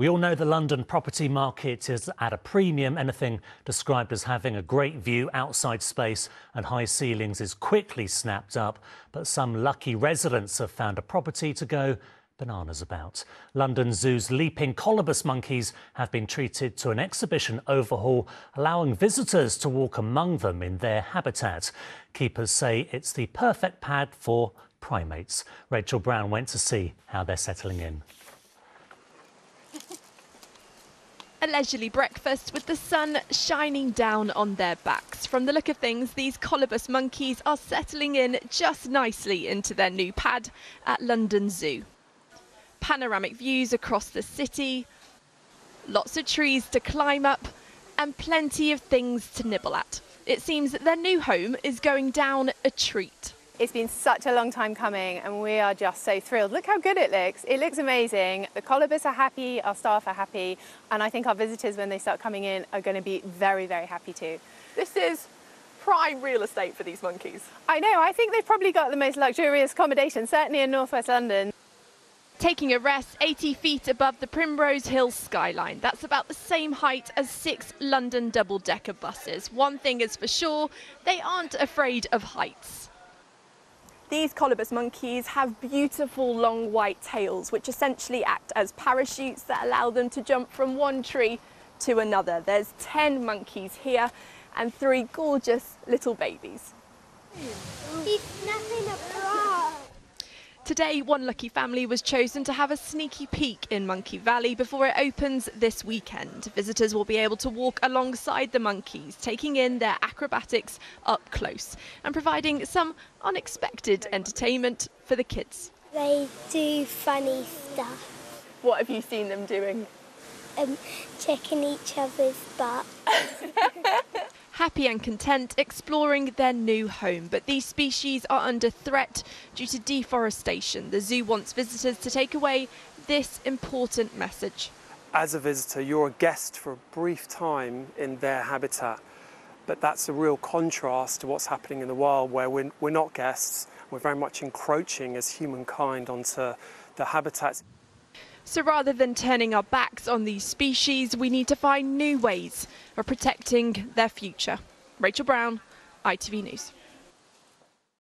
We all know the London property market is at a premium. Anything described as having a great view, outside space, and high ceilings is quickly snapped up. But some lucky residents have found a property to go bananas about. London Zoo's leaping colobus monkeys have been treated to an exhibition overhaul, allowing visitors to walk among them in their habitat. Keepers say it's the perfect pad for primates. Rachel Brown went to see how they're settling in. A leisurely breakfast with the sun shining down on their backs. From the look of things, these colobus monkeys are settling in just nicely into their new pad at London Zoo. Panoramic views across the city, lots of trees to climb up, and plenty of things to nibble at. It seems that their new home is going down a treat. It's been such a long time coming and we are just so thrilled. Look how good it looks. It looks amazing. The colobus are happy, our staff are happy, and I think our visitors, when they start coming in, are going to be very, very happy too. This is prime real estate for these monkeys. I know, I think they've probably got the most luxurious accommodation, certainly in northwest London. Taking a rest 80 feet above the Primrose Hill skyline. That's about the same height as six London double decker buses. One thing is for sure, they aren't afraid of heights. These colobus monkeys have beautiful long white tails, which essentially act as parachutes that allow them to jump from one tree to another. There's 10 monkeys here and three gorgeous little babies. Today, one lucky family was chosen to have a sneaky peek in Monkey Valley before it opens this weekend. Visitors will be able to walk alongside the monkeys, taking in their acrobatics up close and providing some unexpected entertainment for the kids. They do funny stuff. What have you seen them doing? Um, checking each other's butt. happy and content exploring their new home. But these species are under threat due to deforestation. The zoo wants visitors to take away this important message. As a visitor, you're a guest for a brief time in their habitat. But that's a real contrast to what's happening in the wild where we're, we're not guests, we're very much encroaching as humankind onto the habitats. So rather than turning our backs on these species, we need to find new ways of protecting their future. Rachel Brown, ITV News.